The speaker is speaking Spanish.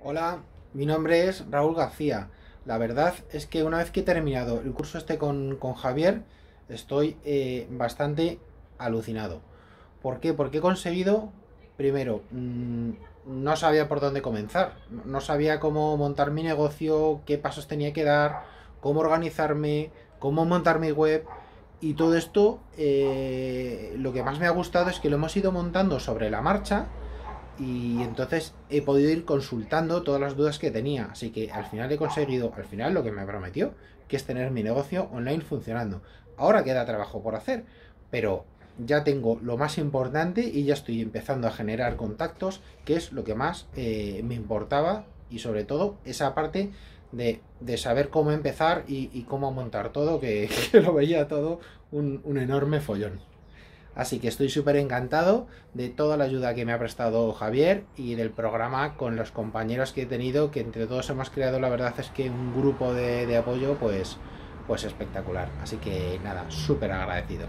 Hola, mi nombre es Raúl García. La verdad es que una vez que he terminado el curso este con, con Javier, estoy eh, bastante alucinado. ¿Por qué? Porque he conseguido, primero, mmm, no sabía por dónde comenzar, no sabía cómo montar mi negocio, qué pasos tenía que dar, cómo organizarme, cómo montar mi web. Y todo esto, eh, lo que más me ha gustado es que lo hemos ido montando sobre la marcha y entonces he podido ir consultando todas las dudas que tenía. Así que al final he conseguido, al final lo que me prometió, que es tener mi negocio online funcionando. Ahora queda trabajo por hacer, pero ya tengo lo más importante y ya estoy empezando a generar contactos, que es lo que más eh, me importaba y sobre todo esa parte de, de saber cómo empezar y, cómo montar todo, que, que lo veía todo un, un enorme follón. Así que estoy súper encantado de toda la ayuda que me ha prestado Javier y del programa con los compañeros que he tenido, que entre todos hemos creado, la verdad es que un grupo de, apoyo pues, pues espectacular. Así que nada, súper agradecido.